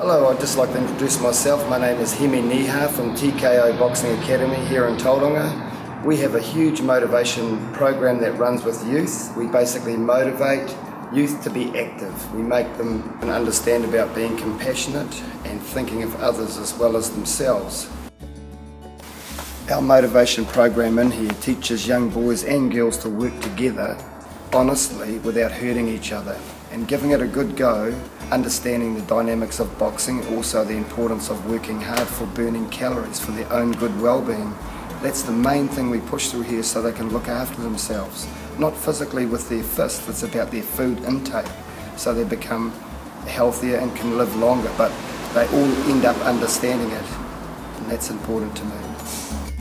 I'd just like to introduce myself. My name is Hemi Niha from TKO Boxing Academy here in Tauranga. We have a huge motivation program that runs with youth. We basically motivate youth to be active. We make them understand about being compassionate and thinking of others as well as themselves. Our motivation program in here teaches young boys and girls to work together honestly without hurting each other and giving it a good go, understanding the dynamics of boxing, also the importance of working hard for burning calories for their own good well-being. That's the main thing we push through here so they can look after themselves. Not physically with their fists, it's about their food intake so they become healthier and can live longer, but they all end up understanding it and that's important to me.